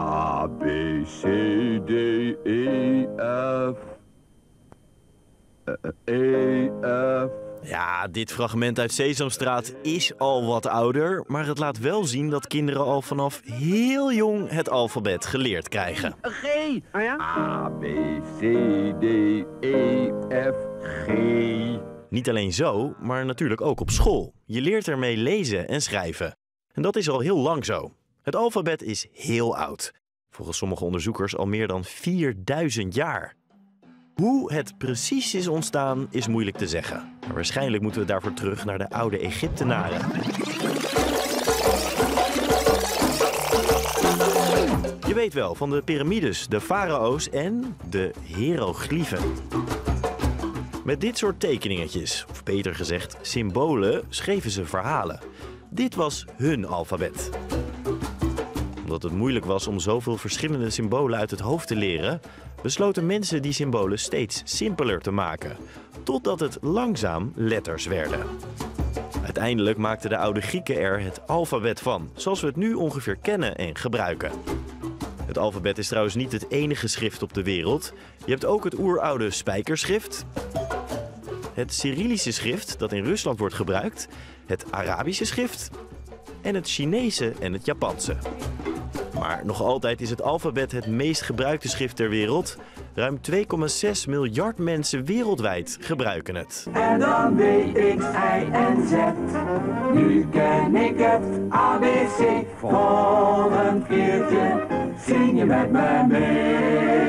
A, B, C, D, E, F. E, F. Ja, dit fragment uit Sesamstraat is al wat ouder, maar het laat wel zien dat kinderen al vanaf heel jong het alfabet geleerd krijgen. G. Oh ja? A, B, C, D, E, F, G. Niet alleen zo, maar natuurlijk ook op school. Je leert ermee lezen en schrijven. En dat is al heel lang zo. Het alfabet is heel oud. Volgens sommige onderzoekers al meer dan 4000 jaar. Hoe het precies is ontstaan is moeilijk te zeggen. Waarschijnlijk moeten we daarvoor terug naar de oude Egyptenaren. Je weet wel van de piramides, de farao's en de hieroglyphen. Met dit soort tekeningetjes, of beter gezegd symbolen, schreven ze verhalen. Dit was hun alfabet. Omdat het moeilijk was om zoveel verschillende symbolen uit het hoofd te leren, besloten mensen die symbolen steeds simpeler te maken, totdat het langzaam letters werden. Uiteindelijk maakten de oude Grieken er het alfabet van, zoals we het nu ongeveer kennen en gebruiken. Het alfabet is trouwens niet het enige schrift op de wereld. Je hebt ook het oeroude spijkerschrift, het Cyrillische schrift dat in Rusland wordt gebruikt, het Arabische schrift en het Chinese en het Japanse. Maar nog altijd is het alfabet het meest gebruikte schrift ter wereld. Ruim 2,6 miljard mensen wereldwijd gebruiken het. En dan B, X, Y en Z. Nu ken ik het ABC. Volgend keertje zing je met me mee.